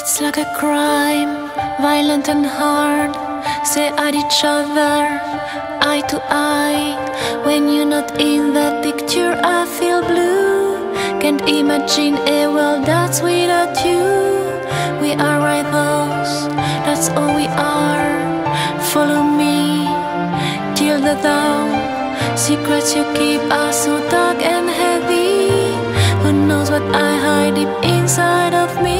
It's like a crime, violent and hard. Say at each other, eye to eye. When you're not in the picture, I feel blue. Can't imagine a world that's without you. We are rivals, that's all we are. Follow me till the dawn. Secrets you keep are so dark and heavy. Who knows what I hide deep inside of me?